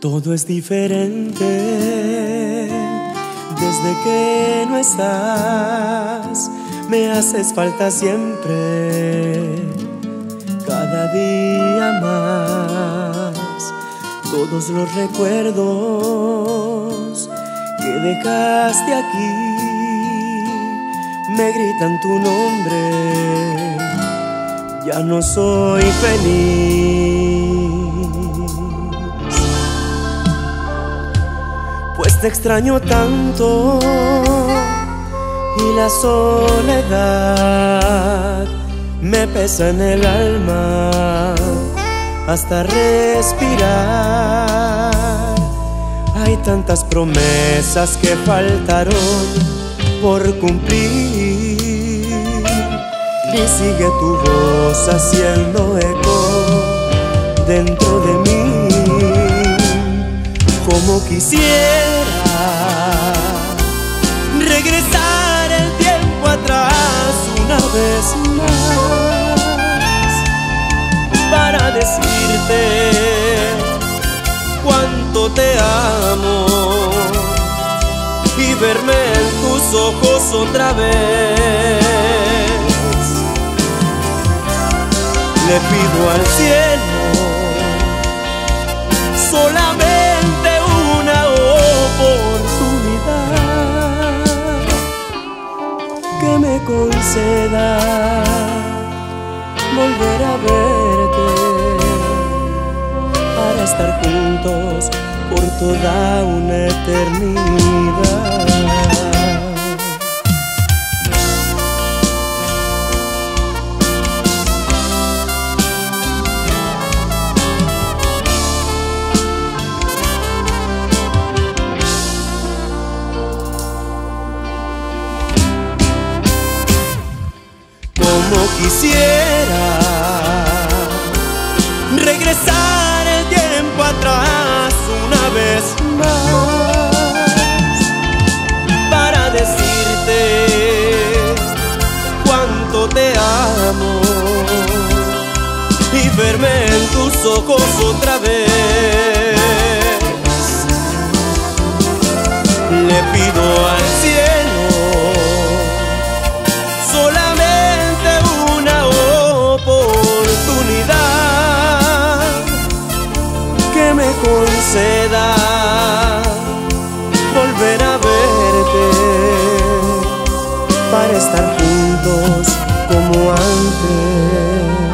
Todo es diferente desde que no estás. Me haces falta siempre, cada día más. Todos los recuerdos que dejaste aquí me gritan tu nombre. Ya no soy feliz. Te extraño tanto y la soledad me pesa en el alma hasta respirar. Hay tantas promesas que faltaron por cumplir y sigue tu voz haciendo como quisiera regresar el tiempo atrás una vez más para decirte cuánto te amo y verme en tus ojos otra vez. Le pido al cielo conceda volver a verte para estar juntos por toda una eternidad. Como quisiera regresar el tiempo atrás una vez más para decirte cuánto te amo y verme en tus ojos otra vez. Le pido al conceda volver a verte para estar juntos como antes.